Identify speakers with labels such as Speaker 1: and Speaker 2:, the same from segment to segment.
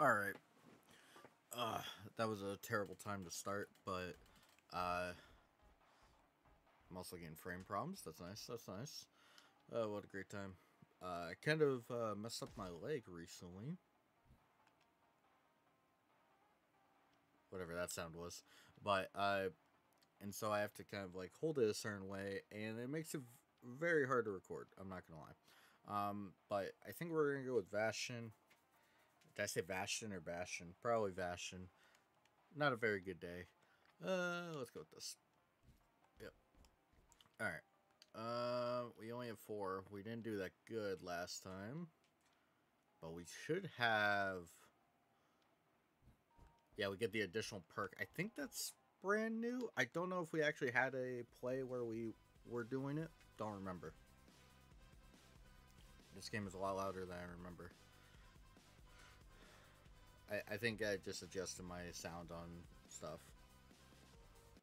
Speaker 1: Alright. Uh, that was a terrible time to start, but, uh, I'm also getting frame problems. That's nice, that's nice. Uh, what a great time. Uh, I kind of, uh, messed up my leg recently. Whatever that sound was. But, I. and so I have to kind of, like, hold it a certain way, and it makes it very hard to record. I'm not gonna lie. Um, but I think we're gonna go with Vastion. Did I say Bastion or Bastion? Probably Bastion. Not a very good day. Uh, let's go with this. Yep. Alright. Uh, we only have four. We didn't do that good last time. But we should have... Yeah, we get the additional perk. I think that's brand new. I don't know if we actually had a play where we were doing it. Don't remember. This game is a lot louder than I remember. I, I think I just adjusted my sound on stuff.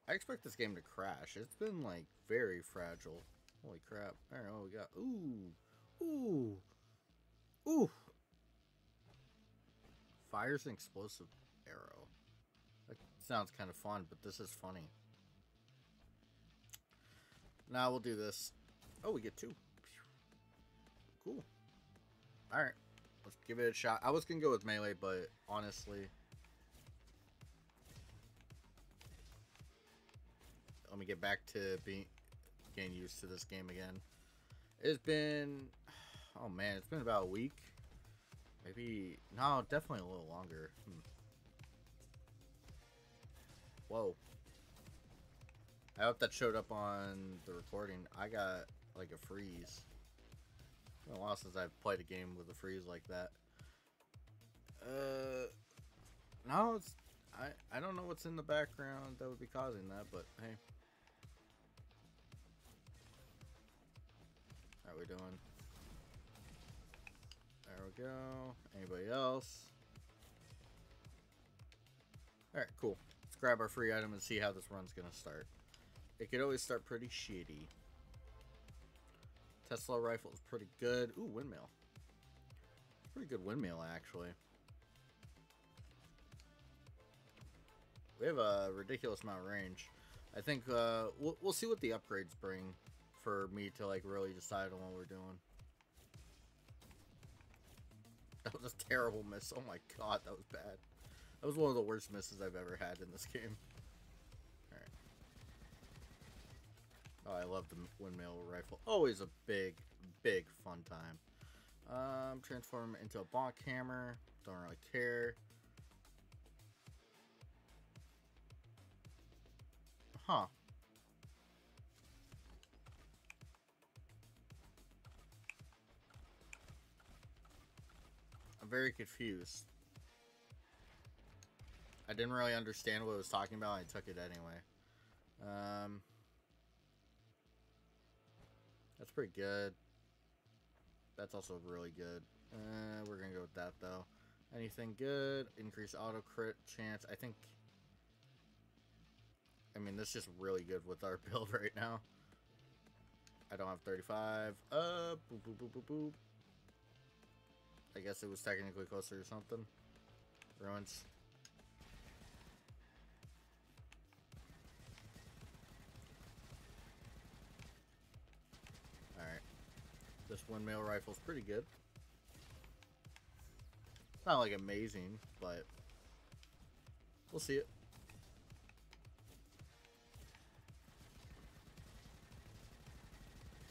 Speaker 1: I expect this game to crash. It's been, like, very fragile. Holy crap. Alright, what we got? Ooh. Ooh. Ooh. Fires an explosive arrow. That sounds kind of fun, but this is funny. Now we'll do this. Oh, we get two. Cool. Alright. Let's give it a shot. I was going to go with melee, but honestly... Let me get back to being getting used to this game again. It's been... Oh man, it's been about a week. Maybe... No, definitely a little longer. Hmm. Whoa. I hope that showed up on the recording. I got like a freeze. Been a while since I've played a game with a freeze like that. Uh, no, it's I I don't know what's in the background that would be causing that, but hey. How are we doing? There we go. Anybody else? Alright, cool. Let's grab our free item and see how this run's gonna start. It could always start pretty shitty. Tesla rifle is pretty good. Ooh, windmill. Pretty good windmill, actually. We have a ridiculous amount of range. I think uh, we'll, we'll see what the upgrades bring for me to like really decide on what we're doing. That was a terrible miss. Oh my god, that was bad. That was one of the worst misses I've ever had in this game. Oh, I love the windmill rifle. Always a big, big fun time. Um, transform into a bonk hammer. Don't really care. Huh. I'm very confused. I didn't really understand what it was talking about. I took it anyway. Um, pretty good. That's also really good. Uh, we're going to go with that, though. Anything good? Increase auto crit chance. I think... I mean, this is just really good with our build right now. I don't have 35. Uh, boop, boop, boop, boop, boop. I guess it was technically closer or something. Ruins. This windmill rifle's pretty good. It's not like amazing, but we'll see it.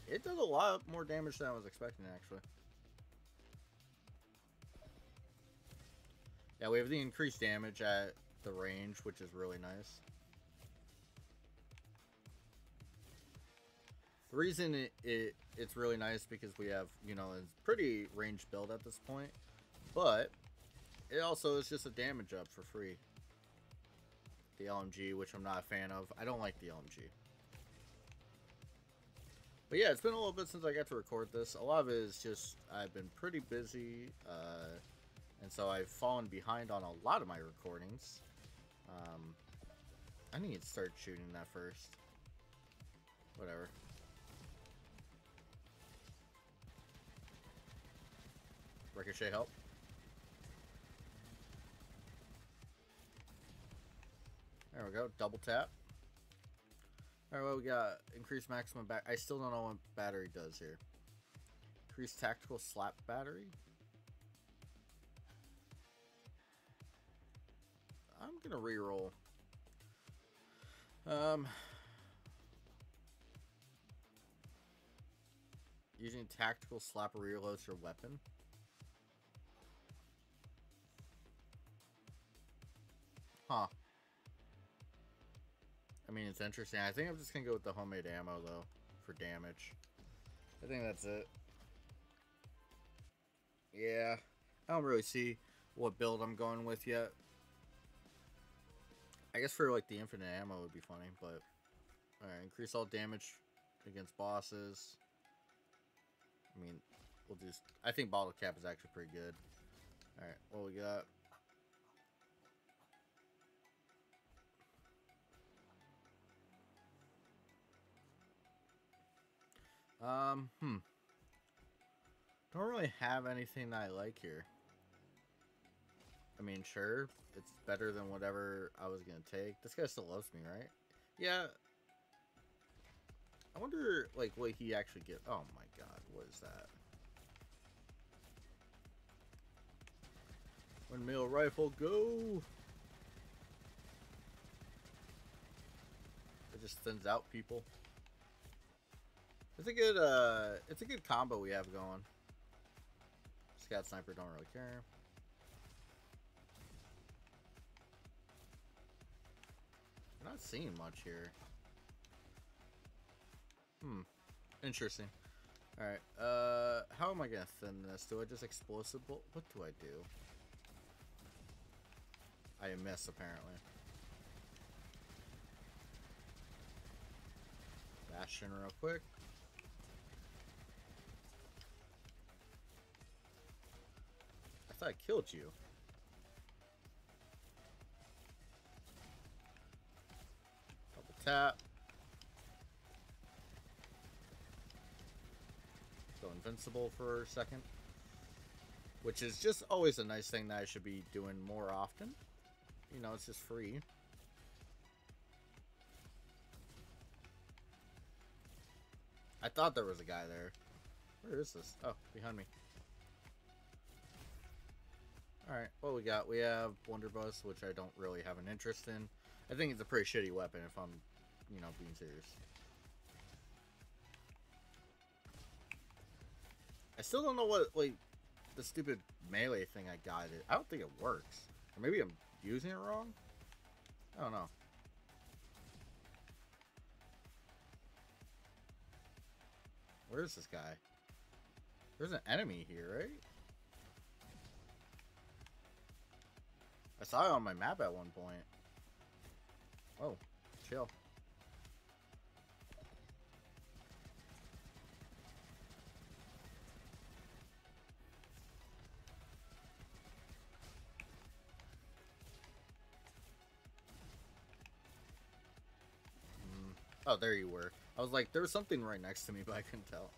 Speaker 1: It does a lot more damage than I was expecting, actually. Yeah, we have the increased damage at the range, which is really nice. The reason it, it it's really nice because we have, you know, it's pretty range build at this point. But it also is just a damage up for free. The LMG, which I'm not a fan of. I don't like the LMG. But yeah, it's been a little bit since I got to record this. A lot of it is just I've been pretty busy. Uh, and so I've fallen behind on a lot of my recordings. Um, I need to start shooting that first. Whatever. Ricochet help. There we go. Double tap. Alright, well, we got increased maximum back. I still don't know what battery does here. Increased tactical slap battery. I'm gonna reroll. Um, using tactical slap reloads your weapon. Huh. I mean, it's interesting. I think I'm just gonna go with the homemade ammo though for damage. I think that's it. Yeah, I don't really see what build I'm going with yet. I guess for like the infinite ammo would be funny, but alright, increase all damage against bosses. I mean, we'll just I think bottle cap is actually pretty good. Alright, what we got? Um, hmm. Don't really have anything that I like here. I mean, sure, it's better than whatever I was gonna take. This guy still loves me, right? Yeah. I wonder, like, what he actually get. Oh my god, what is that? Windmill rifle, go! It just thins out people. It's a good, uh, it's a good combo we have going. Scout Sniper don't really care. I'm not seeing much here. Hmm. Interesting. Alright, uh, how am I gonna thin this? Do I just explosive bolt? What do I do? I miss, apparently. Bastion real quick. Thought I killed you. Double tap. Go invincible for a second. Which is just always a nice thing that I should be doing more often. You know, it's just free. I thought there was a guy there. Where is this? Oh, behind me. Alright, what we got? We have Blunderbuss, which I don't really have an interest in. I think it's a pretty shitty weapon if I'm, you know, being serious. I still don't know what, like, the stupid melee thing I got. It. I don't think it works. Or maybe I'm using it wrong? I don't know. Where's this guy? There's an enemy here, right? I saw it on my map at one point. Oh, chill. Mm. Oh, there you were. I was like, there was something right next to me, but I couldn't tell.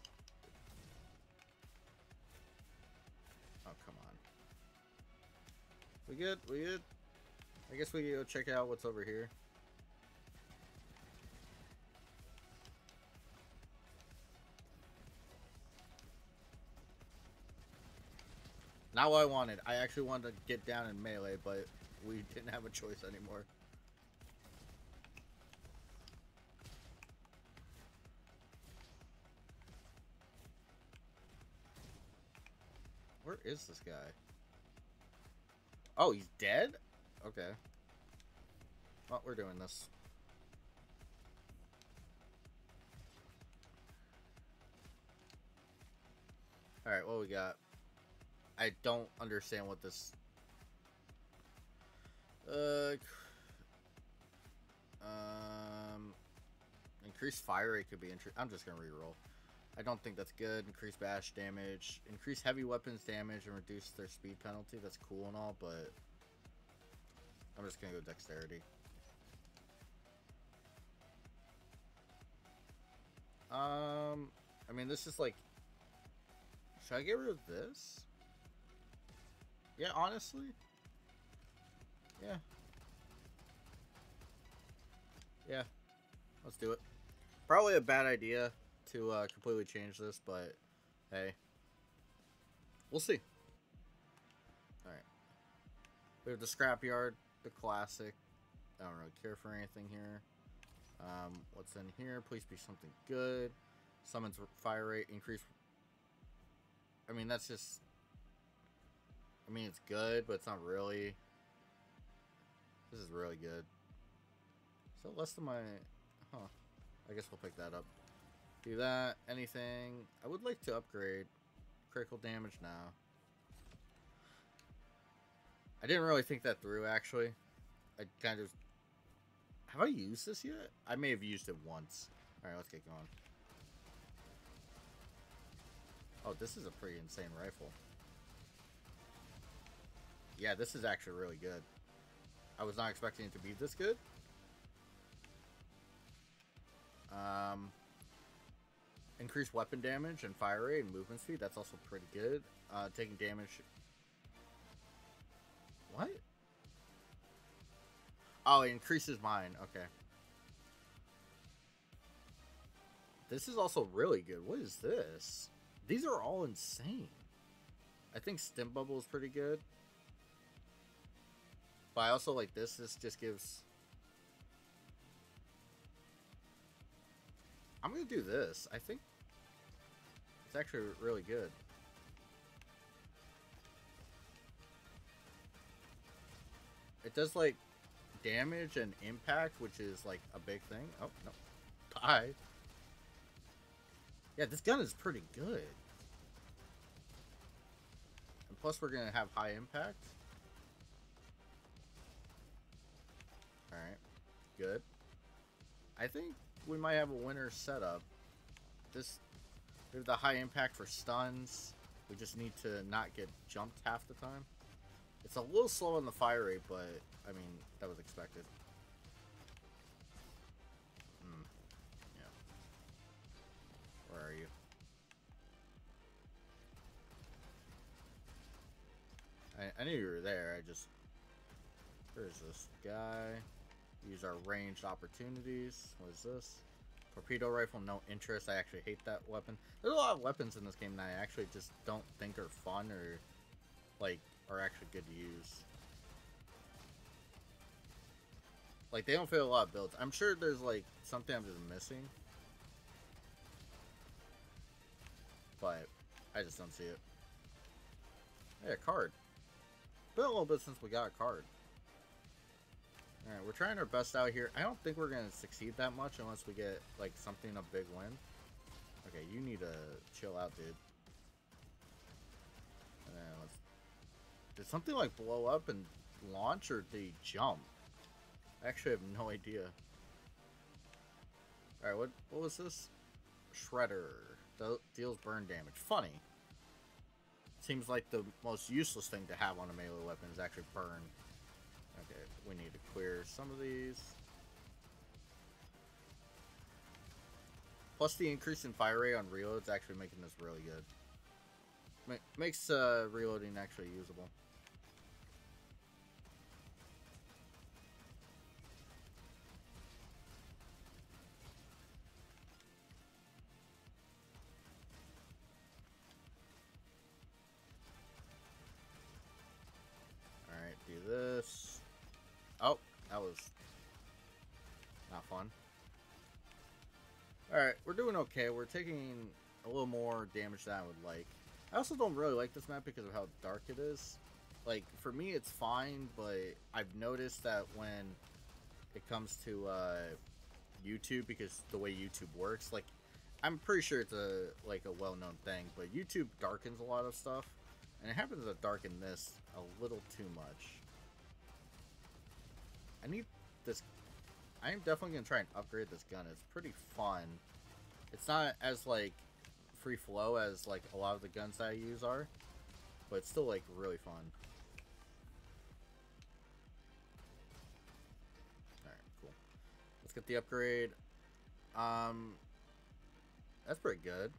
Speaker 1: We good? We good? I guess we go check out what's over here. Not what I wanted. I actually wanted to get down in melee, but we didn't have a choice anymore. Where is this guy? Oh, he's dead? Okay. Well, we're doing this. Alright, what we got? I don't understand what this... Uh... Um... Increased fire rate could be interesting. I'm just gonna reroll. I don't think that's good. Increase bash damage. Increase heavy weapons damage and reduce their speed penalty. That's cool and all, but... I'm just gonna go dexterity. Um, I mean, this is like... Should I get rid of this? Yeah, honestly? Yeah. Yeah, let's do it. Probably a bad idea to uh, completely change this, but hey, we'll see. All right, we have the scrapyard, the classic. I don't really care for anything here. Um, what's in here? Please be something good. Summons fire rate increase. I mean, that's just. I mean, it's good, but it's not really. This is really good. So less than my... Huh. I guess we'll pick that up. Do that. Anything. I would like to upgrade. Critical damage now. I didn't really think that through, actually. I kind of... Have I used this yet? I may have used it once. Alright, let's get going. Oh, this is a pretty insane rifle. Yeah, this is actually really good. I was not expecting it to be this good. Um, increased weapon damage and fire rate and movement speed. That's also pretty good. Uh, taking damage. What? Oh, it increases mine. Okay. This is also really good. What is this? These are all insane. I think Stim Bubble is pretty good. But I also like this. This just gives... I'm going to do this. I think it's actually really good. It does, like, damage and impact, which is, like, a big thing. Oh, no. Bye. Yeah, this gun is pretty good. And plus, we're going to have high impact. Alright. Good. I think we might have a winner setup. This, we have the high impact for stuns. We just need to not get jumped half the time. It's a little slow on the fire rate, but, I mean, that was expected. Hmm. Yeah. Where are you? I, I knew you were there, I just... Where's this guy? Use our ranged opportunities. What is this? Torpedo rifle, no interest. I actually hate that weapon. There's a lot of weapons in this game that I actually just don't think are fun or, like, are actually good to use. Like, they don't fit a lot of builds. I'm sure there's, like, something I'm just missing. But, I just don't see it. Hey, a card. Been a little bit since we got a card. Alright, we're trying our best out here. I don't think we're going to succeed that much unless we get, like, something a big win. Okay, you need to chill out, dude. And then let's... Did something, like, blow up and launch, or did he jump? I actually have no idea. Alright, what, what was this? Shredder. deals burn damage. Funny. Seems like the most useless thing to have on a melee weapon is actually burn. We need to clear some of these. Plus the increase in fire rate on reloads actually making this really good. Ma makes uh, reloading actually usable. Alright, we're doing okay. We're taking a little more damage than I would like. I also don't really like this map because of how dark it is. Like, for me, it's fine, but I've noticed that when it comes to uh, YouTube, because the way YouTube works, like, I'm pretty sure it's a like a well-known thing, but YouTube darkens a lot of stuff, and it happens to darken this a little too much. I need this. I am definitely to try and upgrade this gun. It's pretty fun. It's not as, like, free flow as, like, a lot of the guns that I use are. But it's still, like, really fun. Alright, cool. Let's get the upgrade. Um, that's pretty good.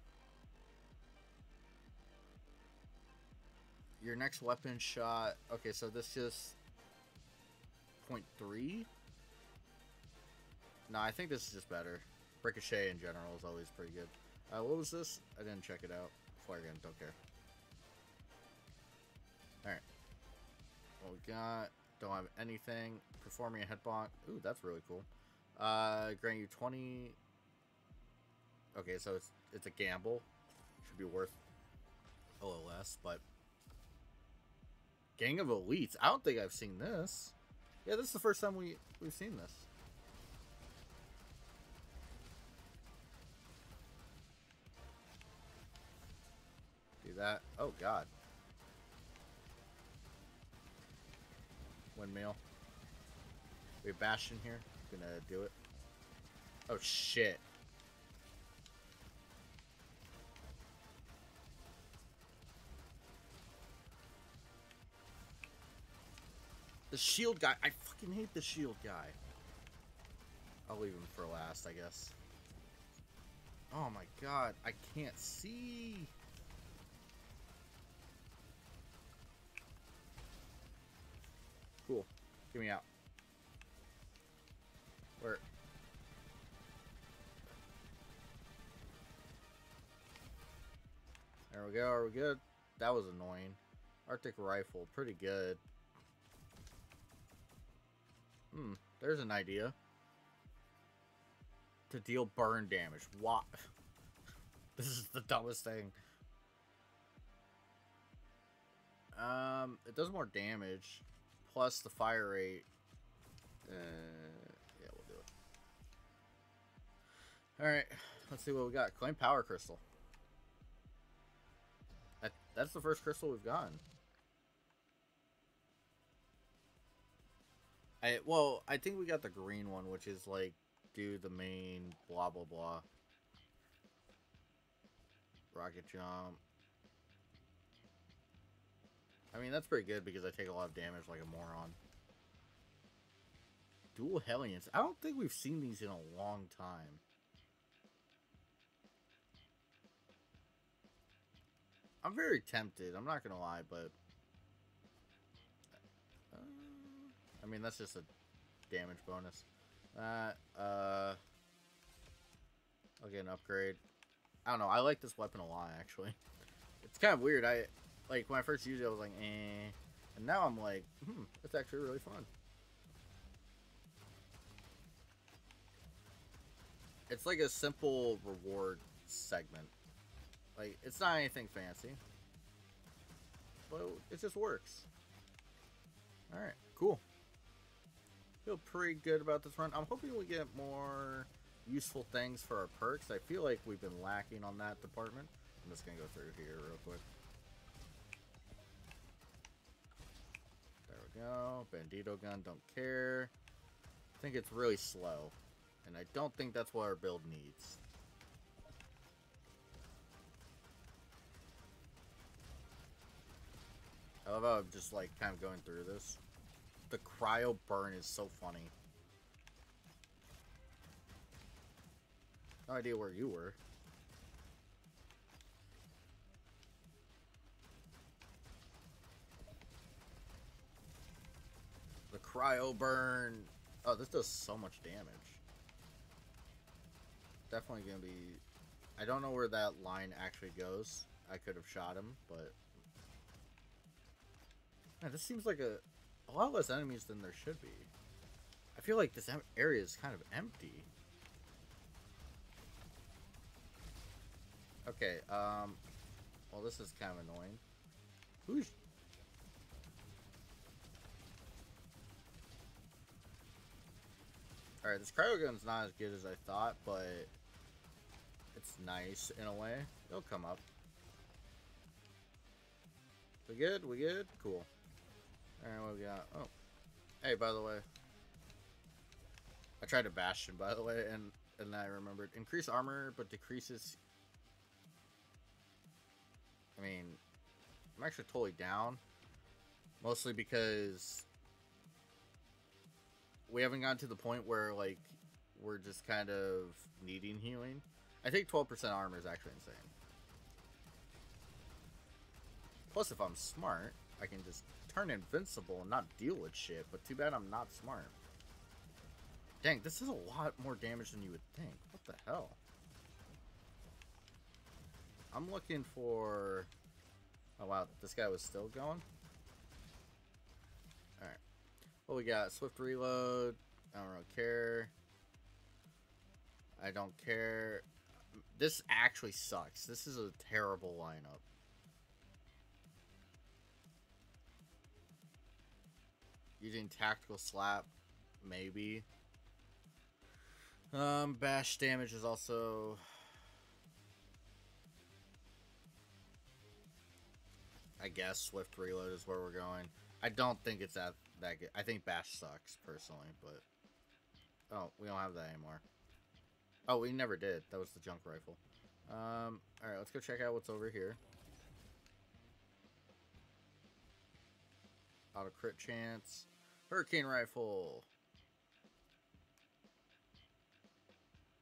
Speaker 1: Your next weapon shot. Okay, so this just 0.3. No, I think this is just better. Ricochet in general is always pretty good. Uh, what was this? I didn't check it out. Flare gun, don't care. Alright. What we got? Don't have anything. Performing a head bonk. Ooh, that's really cool. Uh, grant you 20... Okay, so it's, it's a gamble. Should be worth a little less, but... Gang of Elites. I don't think I've seen this. Yeah, this is the first time we, we've seen this. That. Oh, God. Windmill. We have Bastion here. Gonna do it. Oh, shit. The shield guy. I fucking hate the shield guy. I'll leave him for last, I guess. Oh my god, I can't see. Cool. Get me out. Where? There we go. Are we good? That was annoying. Arctic rifle, pretty good. Hmm, there's an idea. To deal burn damage. What? this is the dumbest thing. Um, it does more damage, plus the fire rate. Uh, yeah, we'll do it. All right, let's see what we got. Claim power crystal. That, that's the first crystal we've gotten. I well, I think we got the green one, which is like do the main blah blah blah. Rocket jump. I mean that's pretty good because I take a lot of damage like a moron. Dual Hellions. I don't think we've seen these in a long time. I'm very tempted. I'm not gonna lie, but I mean, that's just a damage bonus. That, uh... I'll get an upgrade. I don't know, I like this weapon a lot, actually. It's kind of weird, I... Like, when I first used it, I was like, eh... And now I'm like, hmm, it's actually really fun. It's like a simple reward segment. Like, it's not anything fancy. But it just works. Alright, cool feel pretty good about this run. I'm hoping we get more useful things for our perks. I feel like we've been lacking on that department. I'm just going to go through here real quick. Go. Bandito gun, don't care. I think it's really slow. And I don't think that's what our build needs. I love how I'm just like kind of going through this the cryo burn is so funny. No idea where you were. Cryo burn. Oh, this does so much damage. Definitely gonna be... I don't know where that line actually goes. I could have shot him, but... Man, this seems like a, a lot less enemies than there should be. I feel like this area is kind of empty. Okay, um... Well, this is kind of annoying. Who's... Alright, this cryo gun's not as good as I thought, but... It's nice, in a way. It'll come up. We good? We good? Cool. Alright, what we got? Oh. Hey, by the way. I tried a Bastion, by the way, and, and I remembered. Increase armor, but decreases... I mean, I'm actually totally down. Mostly because... We haven't gotten to the point where, like, we're just kind of needing healing. I think 12% armor is actually insane. Plus, if I'm smart, I can just turn invincible and not deal with shit, but too bad I'm not smart. Dang, this is a lot more damage than you would think. What the hell? I'm looking for... Oh, wow. This guy was still going? Well, we got Swift Reload. I don't really care. I don't care. This actually sucks. This is a terrible lineup. Using Tactical Slap, maybe. Um, bash damage is also... I guess Swift Reload is where we're going. I don't think it's that, that good. I think bash sucks, personally, but... Oh, we don't have that anymore. Oh, we never did. That was the junk rifle. Um, alright, let's go check out what's over here. Auto crit chance. Hurricane rifle.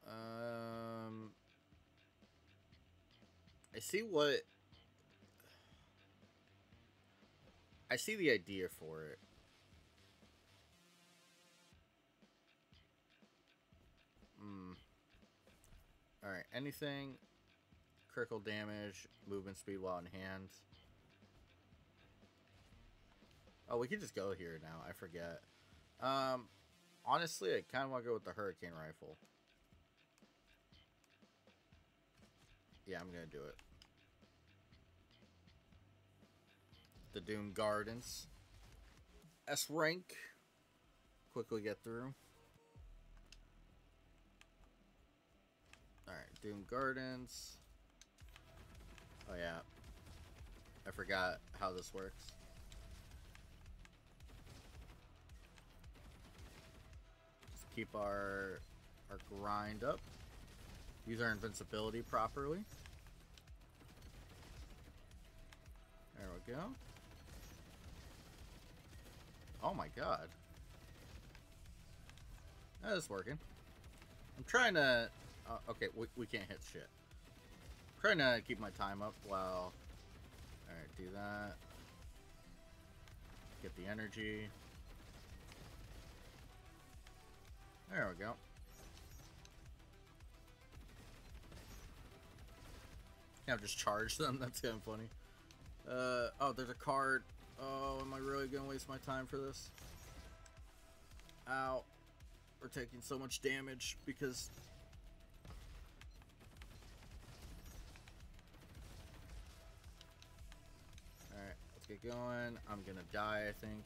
Speaker 1: Um, I see what I see the idea for it. Alright, anything critical damage, movement speed while in hand. Oh, we could just go here now. I forget. Um, honestly, I kind of want to go with the Hurricane Rifle. Yeah, I'm going to do it. The Doom Gardens. S rank. Quickly get through. Doom Gardens. Oh yeah. I forgot how this works. Just keep our our grind up. Use our invincibility properly. There we go. Oh my god. That is working. I'm trying to... Uh, okay, we, we can't hit shit. Trying to keep my time up while... Alright, do that. Get the energy. There we go. Can't just charge them. That's kind of funny. Uh, oh, there's a card. Oh, am I really going to waste my time for this? Ow. We're taking so much damage because... get going. I'm to die, I think.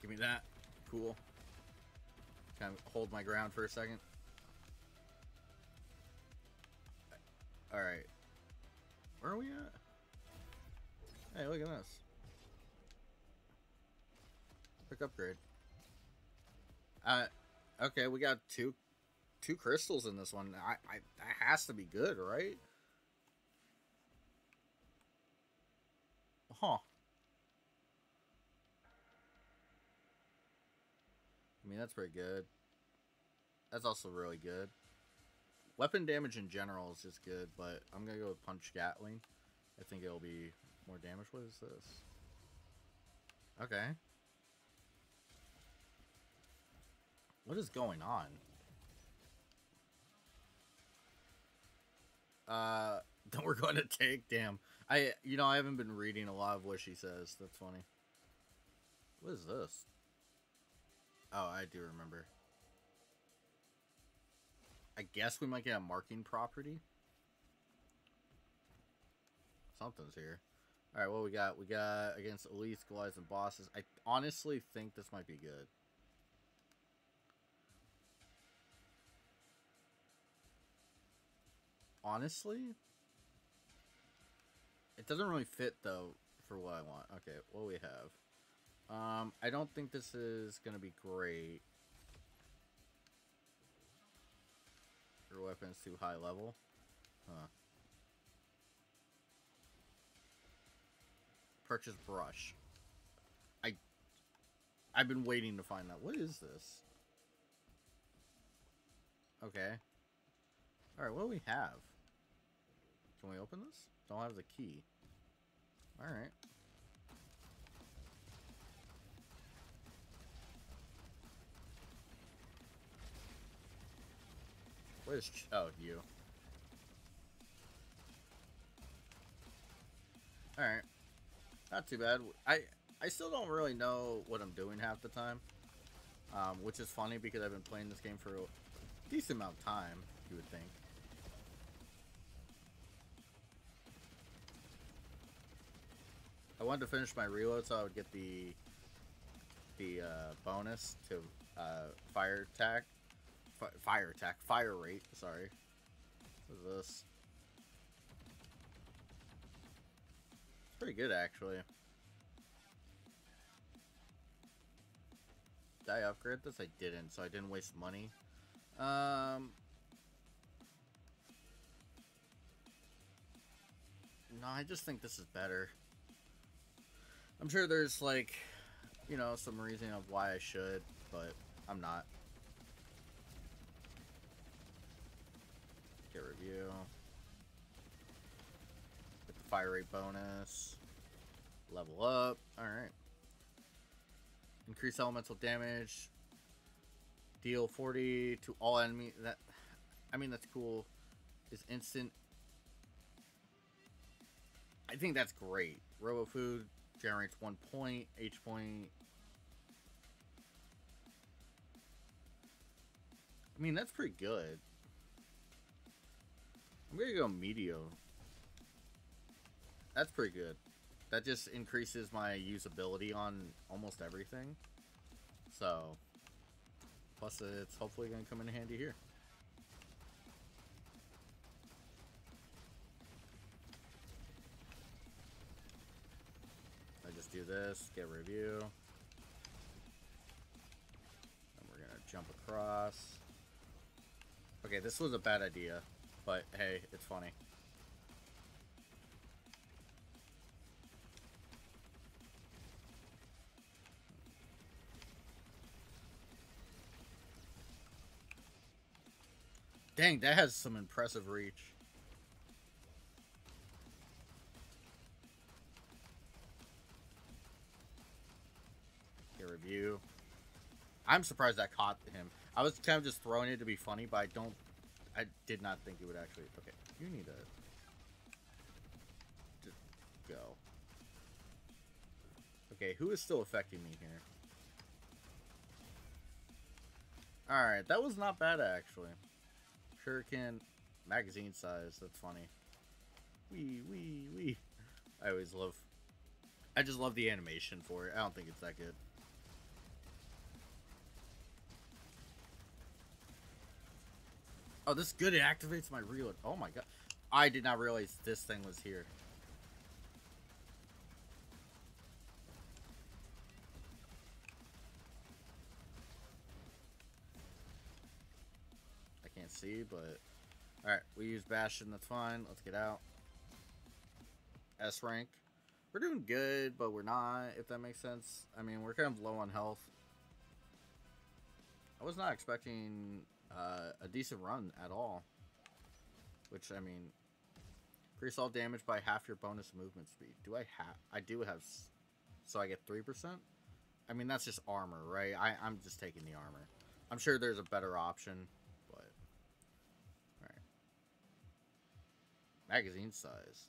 Speaker 1: Give me that. Cool. Kind of hold my ground for a second. Alright. Where are we at? Hey, look at this. Quick upgrade. Uh, okay, we got two, two crystals in this one. I, I, that has to be good, right? Huh. I mean, that's pretty good. That's also really good. Weapon damage in general is just good, but I'm going to go with Punch Gatling. I think it'll be more damage. What is this? Okay. What is going on? Uh, that we're going to take. Damn. I, you know, I haven't been reading a lot of what she says. That's funny. What is this? Oh, I do remember. I guess we might get a marking property. Something's here. Alright, what we got? We got against elites, Goliaths, and bosses. I honestly think this might be good. Honestly? It doesn't really fit, though, for what I want. Okay, what we have? Um, I don't think this is going to be great. Your weapon's too high level. Huh. Purchase brush. I... I've been waiting to find that. What is this? Okay. Alright, what do we have? Can we open this? Don't have the key. Alright. Where's Ch oh you? All right, not too bad. I I still don't really know what I'm doing half the time, um, which is funny because I've been playing this game for a decent amount of time. You would think. I wanted to finish my reload so I would get the the uh, bonus to uh, fire attack, fire attack, fire rate. Sorry, what is this? It's pretty good actually. Did I upgrade this? I didn't, so I didn't waste money. Um, no, I just think this is better. I'm sure there's like, you know, some reason of why I should, but I'm not. Get review. Get the fire rate bonus. Level up. Alright. Increase elemental damage. Deal 40 to all enemy. That, I mean, that's cool. Is instant. I think that's great. Robo food generates one point, H point. I mean, that's pretty good. I'm gonna go Meteo. That's pretty good. That just increases my usability on almost everything. So, plus it's hopefully gonna come in handy here. This, get review. And we're gonna jump across. Okay, this was a bad idea, but hey, it's funny. Dang, that has some impressive reach. Review. I'm surprised that caught him. I was kind of just throwing it to be funny, but I don't... I did not think it would actually... Okay, you need to... Just go. Okay, who is still affecting me here? Alright, that was not bad, actually. Shuriken, magazine size, that's funny. Wee, wee, wee. I always love... I just love the animation for it. I don't think it's that good. Oh, this is good. It activates my reload. Oh my god. I did not realize this thing was here. I can't see, but... Alright, we use Bastion. That's fine. Let's get out. S rank. We're doing good, but we're not, if that makes sense. I mean, we're kind of low on health. I was not expecting uh, a decent run at all. Which, I mean, increase all damage by half your bonus movement speed. Do I have... I do have... So I get 3%? I mean, that's just armor, right? I, I'm just taking the armor. I'm sure there's a better option, but... Alright. Magazine size.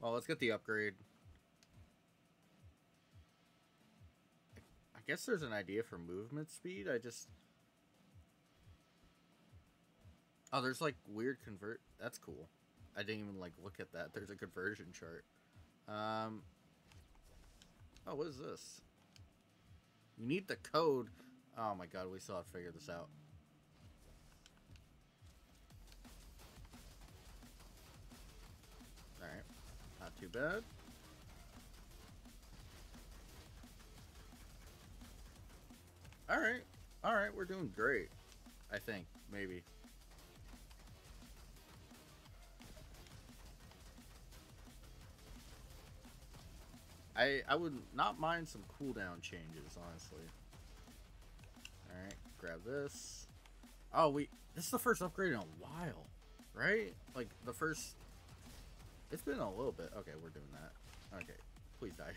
Speaker 1: Well, let's get the upgrade. Guess there's an idea for movement speed. I just... Oh, there's like weird convert... That's cool. I didn't even like look at that. There's a conversion chart. Um... Oh, what is this? You need the code. Oh my god, we still have to figure this out. Alright. Not too bad. All right. All right, we're doing great. I think, maybe. I I would not mind some cooldown changes, honestly. Alright, grab this. Oh, we this is the first upgrade in a while, right? Like, the first... It's been a little bit. Okay, we're doing that. Okay, please die.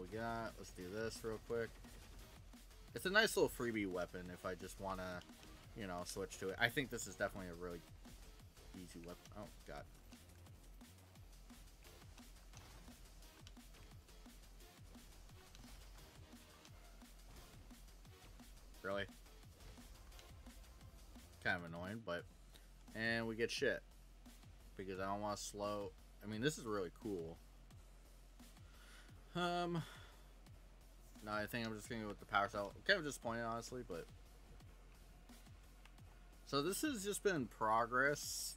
Speaker 1: We got? Let's do this real quick. It's a nice little freebie weapon if I just want to, you know, switch to it. I think this is definitely a really easy weapon. Oh, God. Really? Kind of annoying, but... And we get shit. Because I don't want to slow... I mean, this is really cool. Um... No, I think I'm just gonna go with the power cell. Kind of disappointed, honestly, but... So this has just been progress,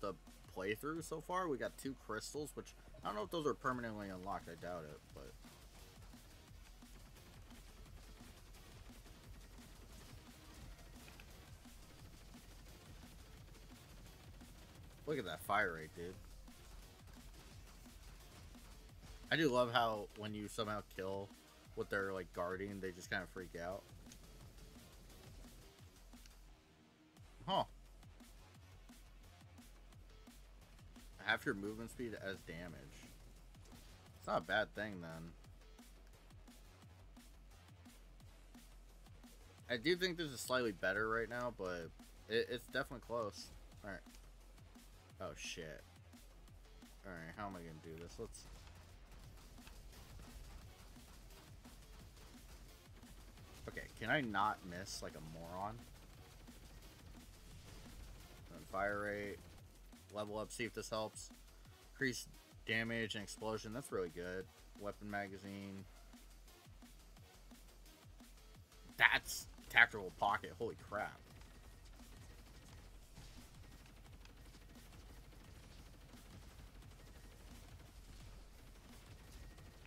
Speaker 1: the playthrough so far. We got two crystals, which I don't know if those are permanently unlocked. I doubt it, but... Look at that fire rate, dude. I do love how when you somehow kill what they're like guarding, they just kind of freak out. Huh. Half your movement speed as damage. It's not a bad thing then. I do think this is slightly better right now, but it, it's definitely close. Alright. Oh shit. Alright, how am I gonna do this? Let's... can I not miss like a moron? And fire rate. Level up, see if this helps. Increase damage and explosion, that's really good. Weapon magazine. That's tactical pocket, holy crap.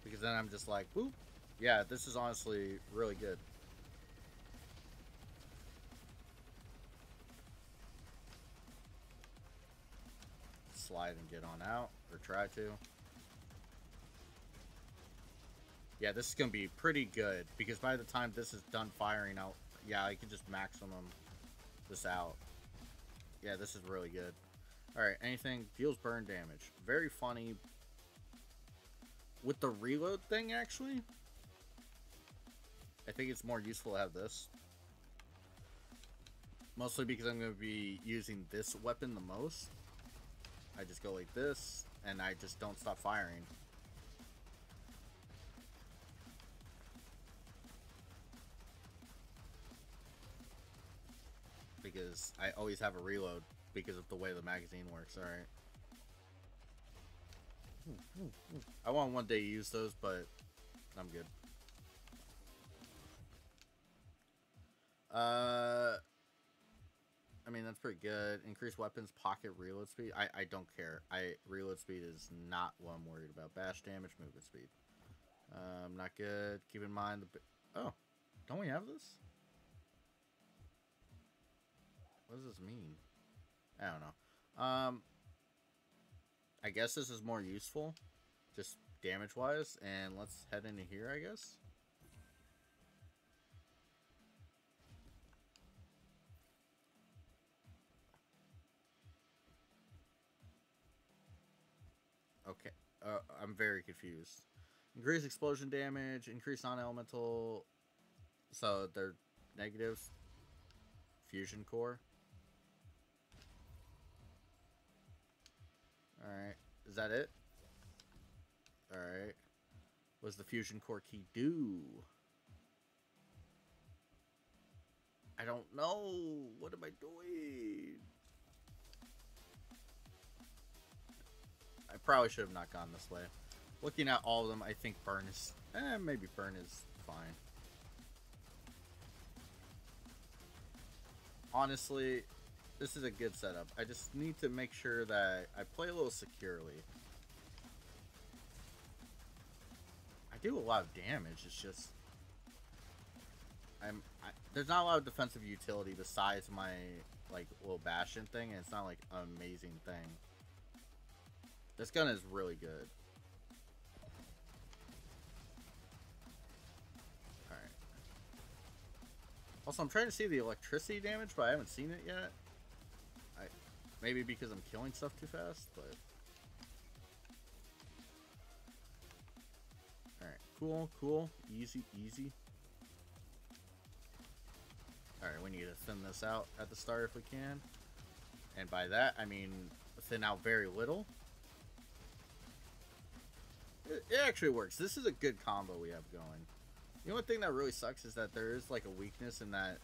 Speaker 1: Because then I'm just like, whoop. Yeah, this is honestly really good. Slide and get on out, or try to. Yeah, this is going to be pretty good, because by the time this is done firing out, yeah, I can just maximum this out. Yeah, this is really good. Alright, anything deals burn damage. Very funny. With the reload thing, actually, I think it's more useful to have this. Mostly because I'm going to be using this weapon the most. I just go like this, and I just don't stop firing. Because I always have a reload because of the way the magazine works, alright. I want one day to use those, but I'm good. Uh... I mean, that's pretty good. Increase weapons pocket reload speed. I, I don't care. I Reload speed is not what I'm worried about. Bash damage, movement speed. Um, not good. Keep in mind the... Oh, don't we have this? What does this mean? I don't know. Um, I guess this is more useful. Just damage-wise. And let's head into here, I guess. Okay. Uh, I'm very confused. Increase explosion damage, increase non-elemental... So, they're negatives. Fusion core. Alright. Is that it? Alright. What does the fusion core key do? I don't know. What am I doing? I probably should have not gone this way. Looking at all of them, I think burn is... Eh, maybe burn is fine. Honestly, this is a good setup. I just need to make sure that I play a little securely. I do a lot of damage, it's just... I'm, I, there's not a lot of defensive utility besides my, like, little Bastion thing, and it's not, like, an amazing thing. This gun is really good. Alright. Also, I'm trying to see the electricity damage, but I haven't seen it yet. I Maybe because I'm killing stuff too fast, but... Alright, cool, cool. Easy, easy. Alright, we need to thin this out at the start if we can. And by that, I mean thin out very little. It, actually works. This is a good combo we have going. The only thing that really sucks is that there is like a weakness in that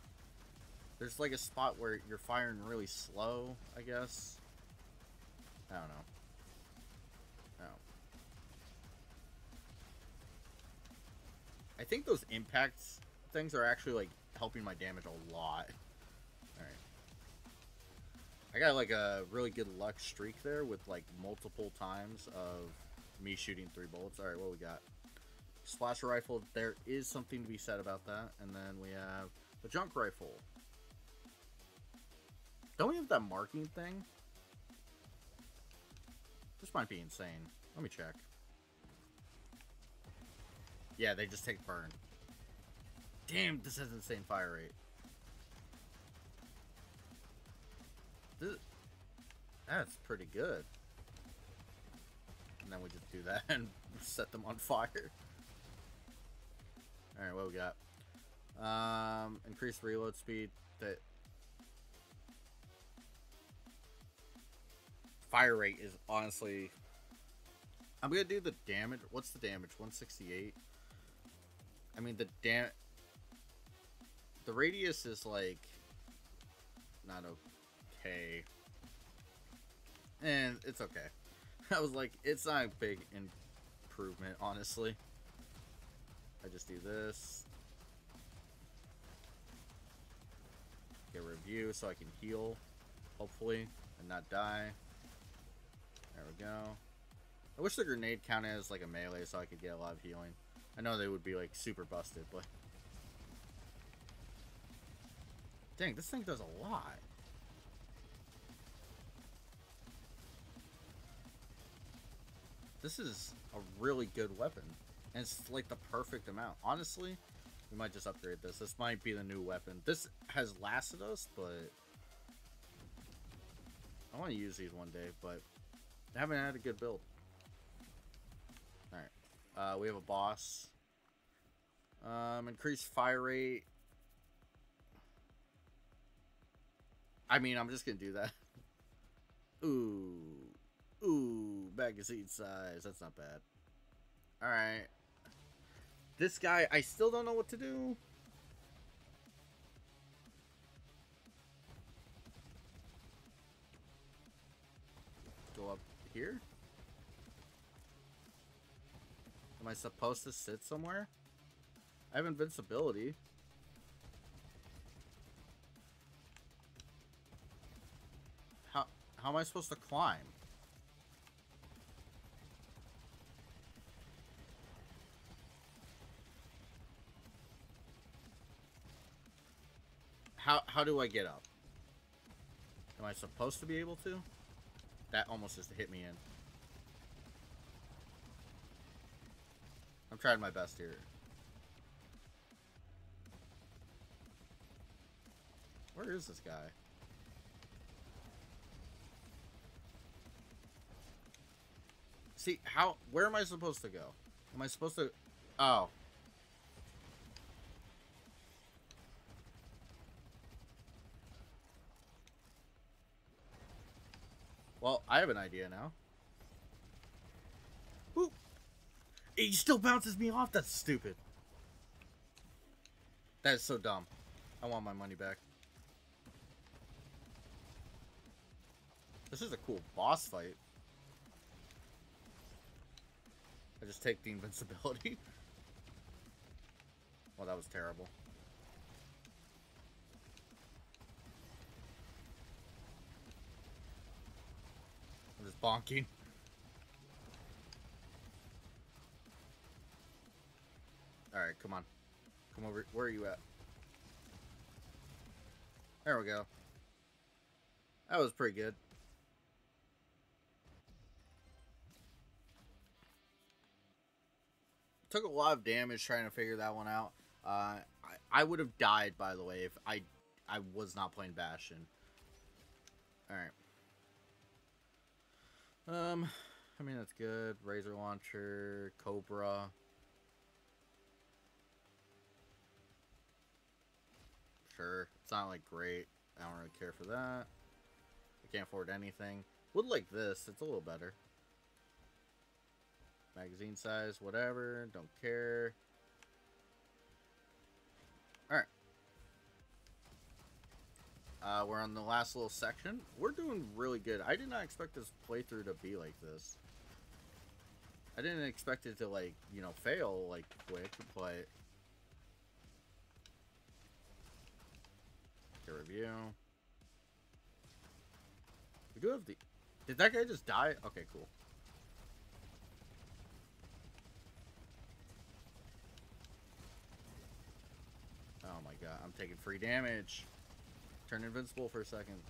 Speaker 1: there's like a spot where you're firing really slow, I guess. I don't know. No. I think those impacts things are actually like helping my damage a lot. Alright. I got like a really good luck streak there with like multiple times of me shooting three bullets. Alright, what we got? Splasher rifle, there is something to be said about that. And then we have the junk rifle. Don't we have that marking thing? This might be insane. Let me check. Yeah, they just take burn. Damn, this has insane fire rate. This, that's pretty good. And then we just do that and set them on fire. Alright, what we got? Um, increased reload speed. That fire rate is honestly. I'm gonna do the damage. What's the damage? 168. I mean the dam. The radius is like not okay, and it's okay. I was like, it's not a big improvement, honestly. I just do this. Get review so I can heal, hopefully, and not die. There we go. I wish the grenade counted as like a melee so I could get a lot of healing. I know they would be like super busted, but... Dang, this thing does a lot. This is a really good weapon. And it's like the perfect amount. Honestly, we might just upgrade this. This might be the new weapon. This has lasted us, but... I want to use these one day, but I haven't had a good build. Alright. Uh, we have a boss. Um, increased fire rate. I mean, I'm just gonna do that. Ooh. Ooh, magazine size. That's not bad. Alright. This guy, I still don't know what to do. Go up here? Am I supposed to sit somewhere? I have invincibility. How, how am I supposed to climb? How, how do I get up? Am I supposed to be able to? That almost just hit me in. I'm trying my best here. Where is this guy? See, how, where am I supposed to go? Am I supposed to, oh. Well, I have an idea now. Whoop. He still bounces me off. That's stupid. That is so dumb. I want my money back. This is a cool boss fight. I just take the invincibility. well, that was terrible. Bonking. Alright, come on. Come over. Where are you at? There we go. That was pretty good. Took a lot of damage trying to figure that one out. Uh, I, I would have died, by the way, if I I was not playing Bastion. Alright. Um, I mean, that's good. Razor Launcher, Cobra. Sure. It's not, like, great. I don't really care for that. I can't afford anything. Would like this. It's a little better. Magazine size, whatever. Don't care. Alright. Uh, we're on the last little section. We're doing really good. I did not expect this playthrough to be like this. I didn't expect it to, like, you know, fail, like, quick, but... Okay, review. We do have the... Did that guy just die? Okay, cool. Oh my god, I'm taking free damage. Turn invincible for a second.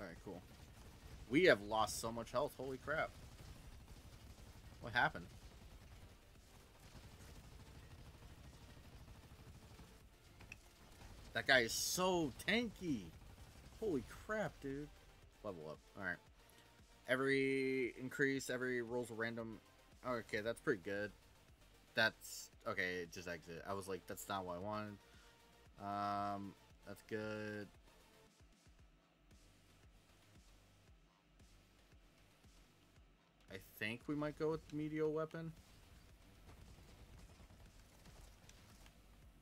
Speaker 1: Alright, cool. We have lost so much health, holy crap. What happened? That guy is so tanky. Holy crap, dude. Level up. Alright. Every increase, every rolls random... Okay, that's pretty good. That's... Okay, just exit. I was like, that's not what I wanted. Um, that's good. I think we might go with the medial weapon.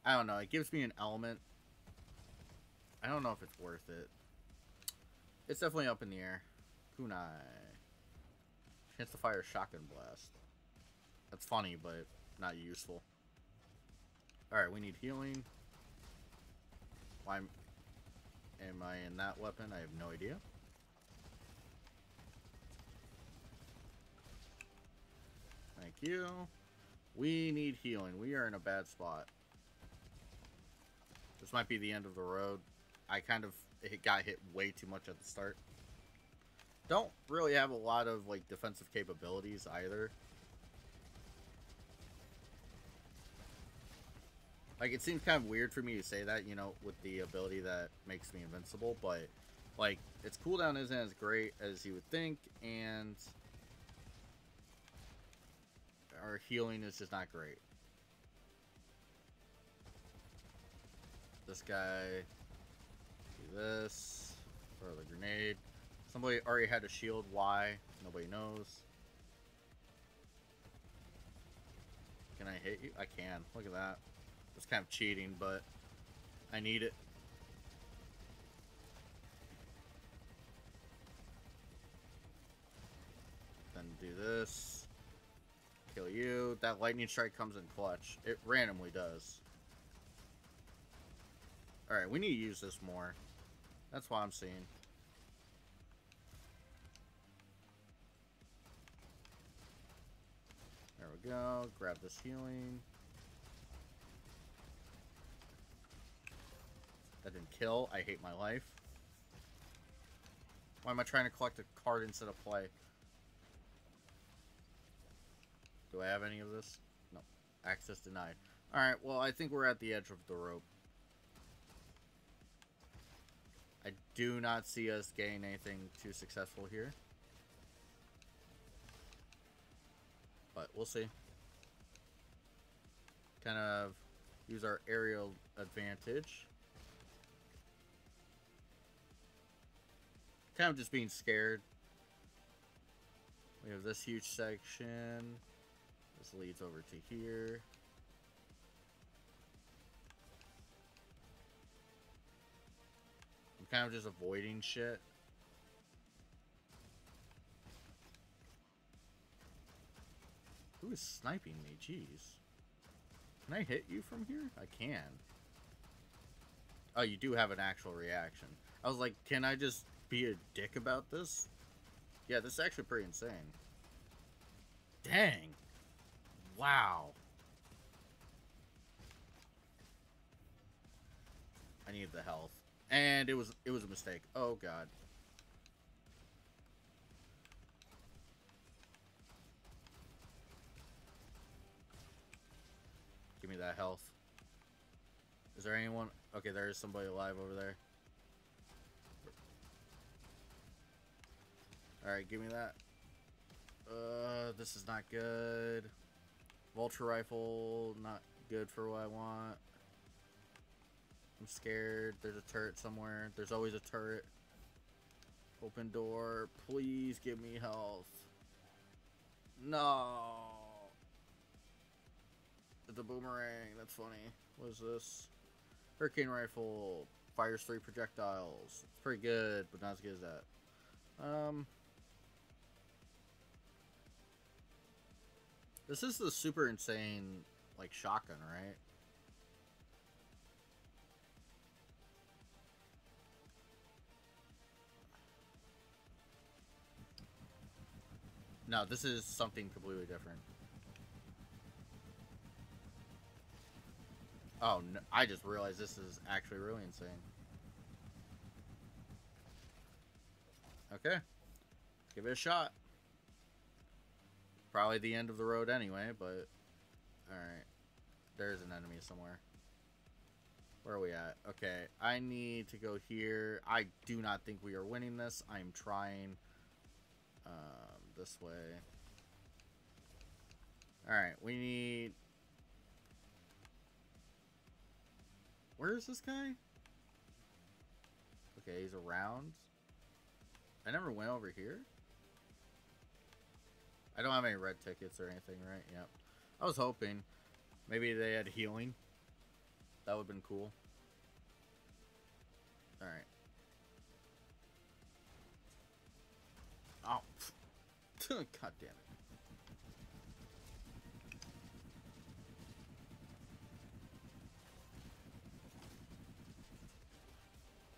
Speaker 1: I don't know. It gives me an element. I don't know if it's worth it. It's definitely up in the air. Kunai. Chance to fire shotgun blast. That's funny, but not useful. Alright, we need healing. Why am I in that weapon? I have no idea. Thank you. We need healing. We are in a bad spot. This might be the end of the road. I kind of it got hit way too much at the start. Don't really have a lot of like defensive capabilities either. Like it seems kind of weird for me to say that, you know, with the ability that makes me invincible, but like its cooldown isn't as great as you would think, and our healing is just not great. This guy, do this, throw the grenade. Somebody already had a shield. Why? Nobody knows. Can I hit you? I can. Look at that. It's kind of cheating, but I need it. Then do this. Kill you. That lightning strike comes in clutch. It randomly does. Alright, we need to use this more. That's what I'm seeing. There we go. Grab this healing. That didn't kill. I hate my life. Why am I trying to collect a card instead of play? Do I have any of this? No. Access denied. Alright, well, I think we're at the edge of the rope. I do not see us getting anything too successful here. But we'll see. Kind of use our aerial advantage. Kind of just being scared. We have this huge section. This leads over to here. I'm kind of just avoiding shit. Who is sniping me? Jeez. Can I hit you from here? I can. Oh, you do have an actual reaction. I was like, can I just be a dick about this? Yeah, this is actually pretty insane. Dang. Wow. I need the health. And it was it was a mistake. Oh god. Give me that health. Is there anyone? Okay, there is somebody alive over there. Alright, give me that. Uh, this is not good. Vulture rifle, not good for what I want. I'm scared. There's a turret somewhere. There's always a turret. Open door. Please give me health. No. It's a boomerang. That's funny. What is this? Hurricane rifle. Fires three projectiles. It's pretty good, but not as good as that. Um. This is the super insane, like, shotgun, right? No, this is something completely different. Oh, no, I just realized this is actually really insane. Okay. Give it a shot. Probably the end of the road anyway, but... Alright. There's an enemy somewhere. Where are we at? Okay, I need to go here. I do not think we are winning this. I'm trying um, this way. Alright, we need... Where is this guy? Okay, he's around. I never went over here. I don't have any red tickets or anything, right? Yep. I was hoping. Maybe they had healing. That would have been cool. Alright. Oh. God damn it.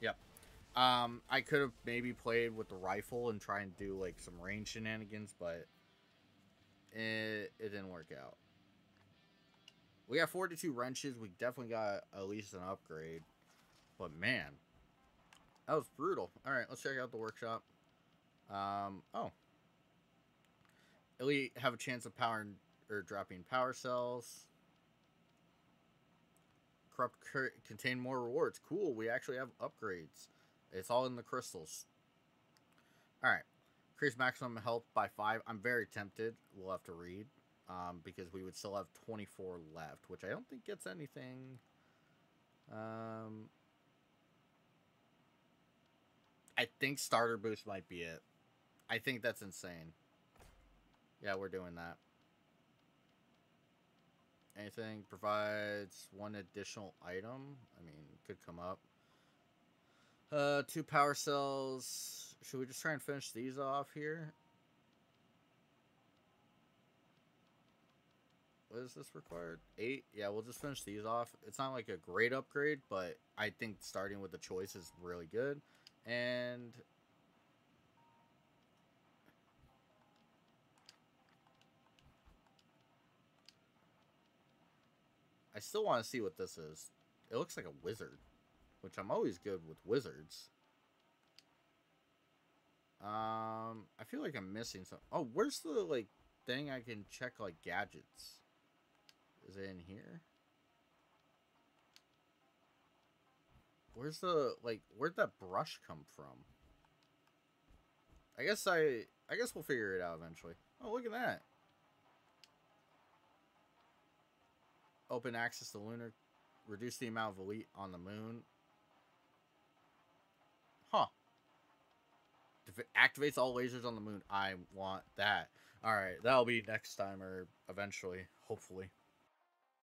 Speaker 1: Yep. Um, I could have maybe played with the rifle and try and do like some range shenanigans, but it, it didn't work out. We got 42 wrenches. We definitely got at least an upgrade. But man, that was brutal. All right, let's check out the workshop. Um, oh. Elite have a chance of power or dropping power cells. Corrupt contain more rewards. Cool, we actually have upgrades. It's all in the crystals. Alright. Increase maximum health by 5. I'm very tempted. We'll have to read. Um, because we would still have 24 left, which I don't think gets anything. Um, I think starter boost might be it. I think that's insane. Yeah, we're doing that. Anything provides one additional item. I mean, could come up. Uh, two power cells. Should we just try and finish these off here? What is this required? Eight? Yeah, we'll just finish these off. It's not like a great upgrade, but I think starting with the choice is really good. And I still want to see what this is. It looks like a wizard, which I'm always good with wizards. Um, I feel like I'm missing something. Oh, where's the like thing I can check like gadgets? Is it in here? Where's the, like, where'd that brush come from? I guess I, I guess we'll figure it out eventually. Oh, look at that. Open access to lunar, reduce the amount of elite on the moon. Huh. It activates all lasers on the moon, I want that. Alright, that'll be next time or eventually, hopefully.